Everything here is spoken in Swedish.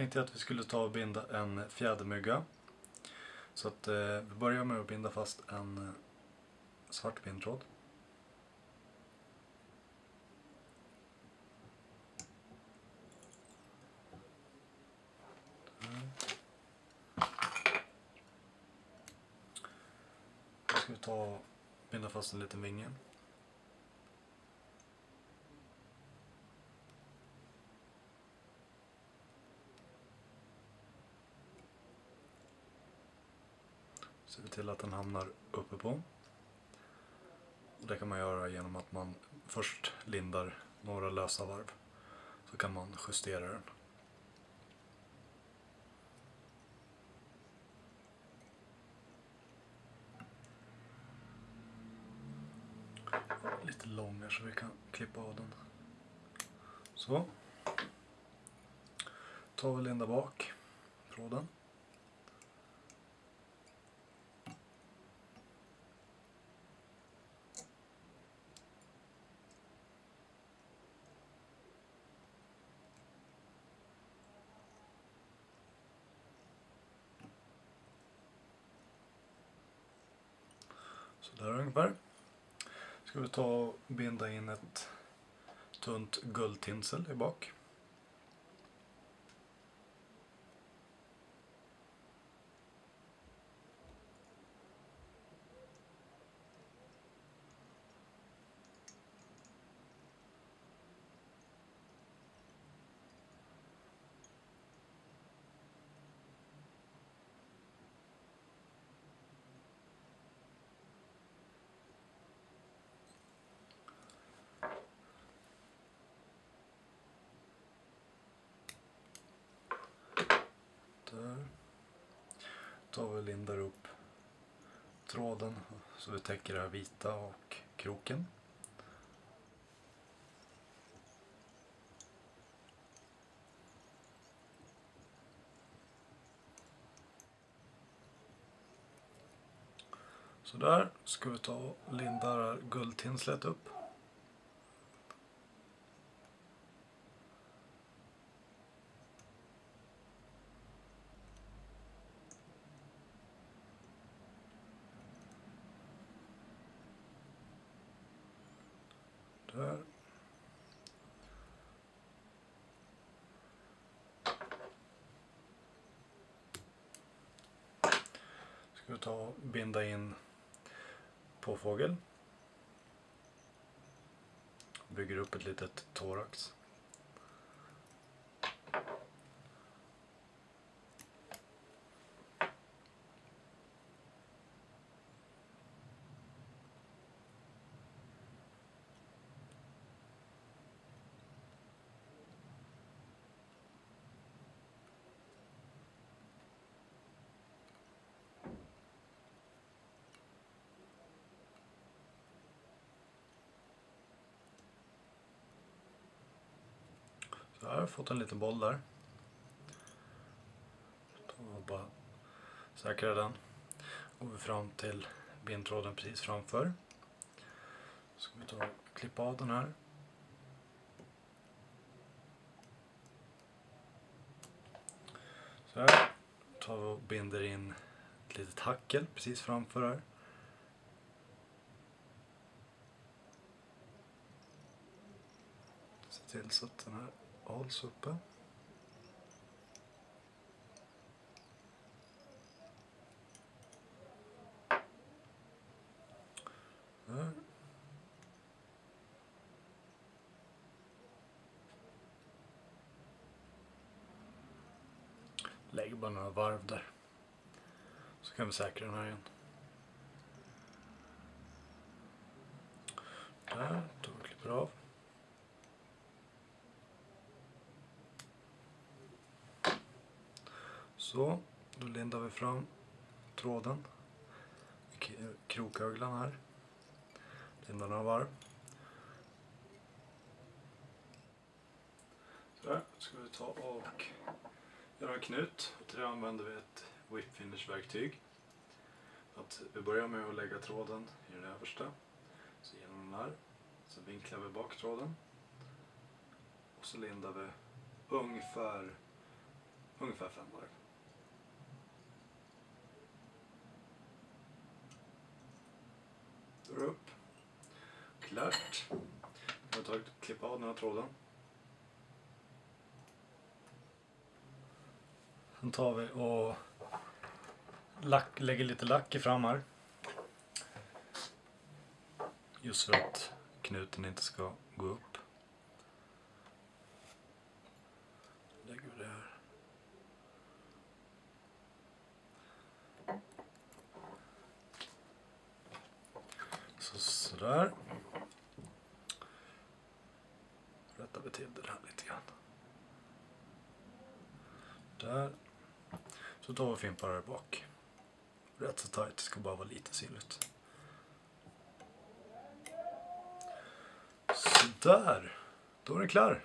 tänkte jag att vi skulle ta och binda en fjädermygga. Så att eh, vi börjar med att binda fast en eh, svart bindtråd. Nu ska vi ta och binda fast en liten vinge. Ser vi till att den hamnar uppe på. Och det kan man göra genom att man först lindar några lösa varv. Så kan man justera den. Lite lång här så vi kan klippa av den. Så. Tar vi linda bak tråden. Där ungefär. Ska vi ta och binda in ett tunt guldtinsel i bak. Där. Tar vi och lindar upp tråden så vi täcker det här vita och kroken. Så där ska vi ta och linda det här guldtinslet upp. Där. Ska vi ta och binda in påfågel. Bygger upp ett litet thorax. Så här har jag fått en liten boll där. Och bara säkra den. Går vi fram till bindtråden precis framför. Så ska vi ta och klippa av den här. Så här tar vi och binder in ett litet hackel precis framför här. Se till så att den här hålls uppe. Där. Lägg bara några varv där. Så kan vi säkra den här igen. Där, då klipper av. Så, då lindar vi fram tråden. i Kroköglan här. Lindar några varv. Så här ska vi ta och göra en knut. Till det använder vi ett whip finish verktyg. Att vi börjar med att lägga tråden i den översta. Så genom den här. Så vinklar vi bak tråden. Och så lindar vi ungefär ungefär fem varv. Drar upp. Klart. Jag tar klippa av den här tråden. Sen tar vi och lack, lägger lite lack i fram här. Just för att knuten inte ska gå upp. Lägger vi det här. Så sådär. Rättar vi till det här lite grann. Där. Så tar vi och fimpar här bak. Rätt så tajt, det ska bara vara lite silligt. Sådär, då är den klar.